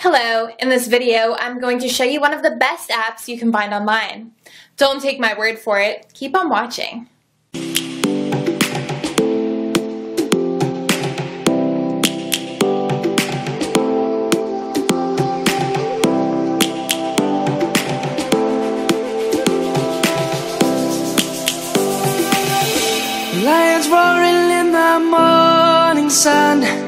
Hello, in this video I'm going to show you one of the best apps you can find online. Don't take my word for it, keep on watching. Lions roaring in the morning sun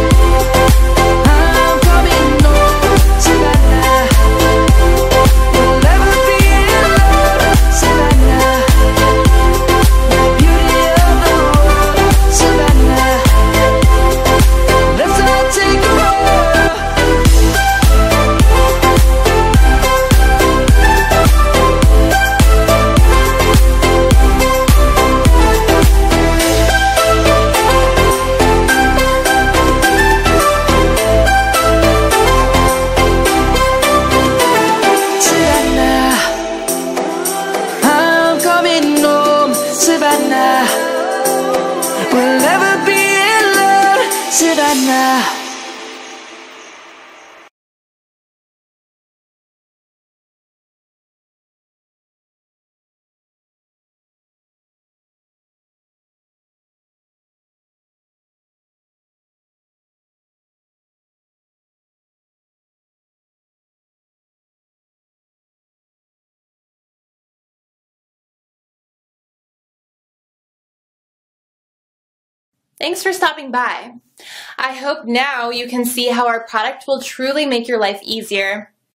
alone Savannah Thanks for stopping by. I hope now you can see how our product will truly make your life easier.